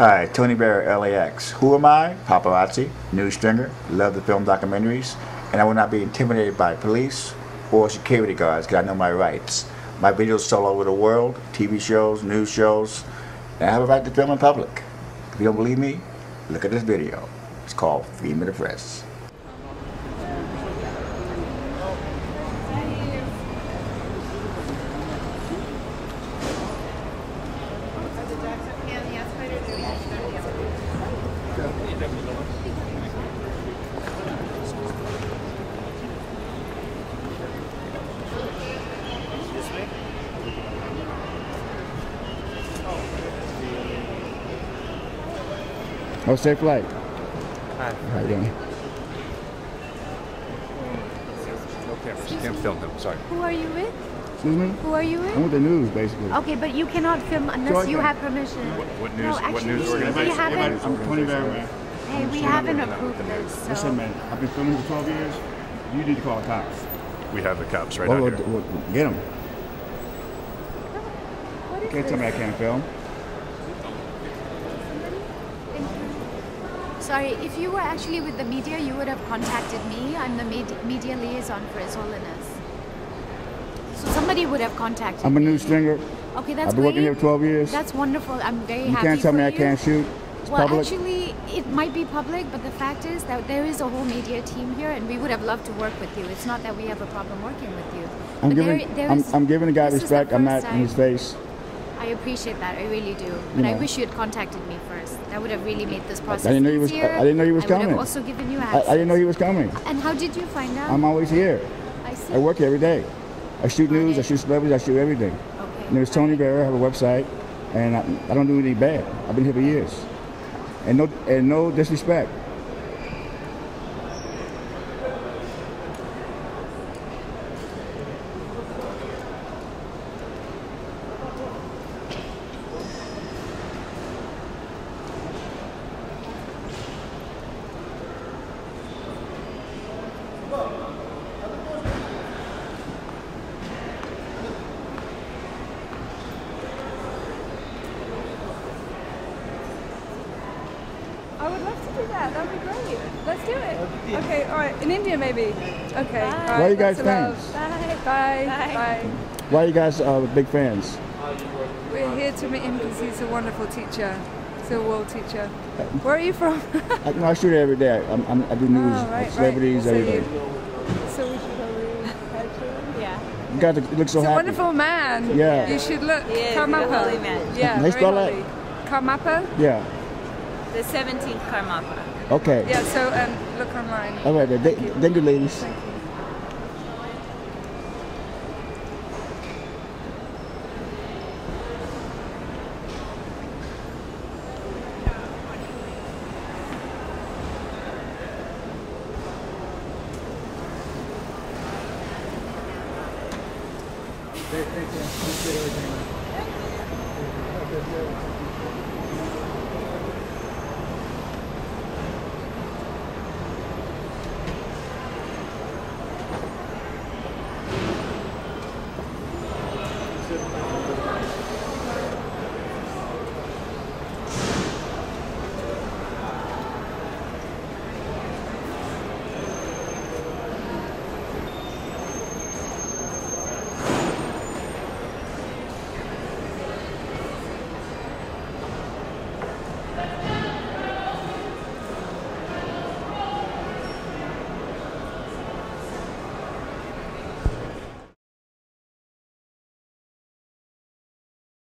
Hi, Tony Vera, LAX. Who am I? Paparazzi, news stringer, love the film documentaries, and I will not be intimidated by police or security guards because I know my rights. My videos sold all over the world, TV shows, news shows, and I have a right to film in public. If you don't believe me, look at this video. It's called Freedom of the Press. Oh, safe flight. Hi. How you doing? No cameras. You can't film him. Sorry. Who are you with? Excuse me? Who are you with? I'm with? with the news, basically. Okay, but you cannot film unless Georgia. you have permission. What No, news? what actually, news we organization? haven't. I'm Tony Vera, man. Hey, we haven't approved this. Listen, man, I've been filming for 12 years. You need to call the cops. We have the cops right Oh, out well, here. well, get them. What is Can't tell me I can't film. Sorry, if you were actually with the media, you would have contacted me. I'm the med- media liaison for His Holiness. So somebody would have contacted I'm a me. news stringer. Okay, that's I've been working here 12 years. That's wonderful. I'm very You happy can't tell me I can't shoot. It's Well, public. actually, it might be public, but the fact is that there is a whole media team here, and we would have loved to work with you. It's not that we have a problem working with you. I'm But giving, there- there I'm, is- I'm giving the guy is the respect. I'm not first in his face. I appreciate that. I really do. But I know. wish you had contacted me first. That would have really made this process I didn't know he was-. I didn't know he was I coming. have also given you I, access. I didn't know he was coming. And how did you find out? I'm always here. I see. I work here every day. I shoot news. I shoot celebrities. I shoot everything. Okay. Name is Tony Vera. I have a website, and I, I don't do anything bad. I've been here for years, and no and no disrespect. I would love to do that. That would be great. Let's do it. Okay, all right. In India, maybe. Okay. all Why right, you guys lots fans? Bye. Bye. Bye. Why you guys uh, big fans? We're here to meet him because he's a wonderful teacher. He's a world teacher. Where are you from? I, no, I shoot it every day. I'm, I'm, I do news, Oh, right, celebrities, right. So everything. you- so we should probably actually. Yeah. You guys look- look so He's a happy. wonderful man. Yeah. You should look. He is. Karmapa. He's a holy man. Yeah. Can I very spell that? holy. Karmapa. Yeah. The 17th Karmapa. Okay. Yeah. So um, look online. All right. Then. Thank, thank you, ladies. Thank you. They, they can appreciate everything.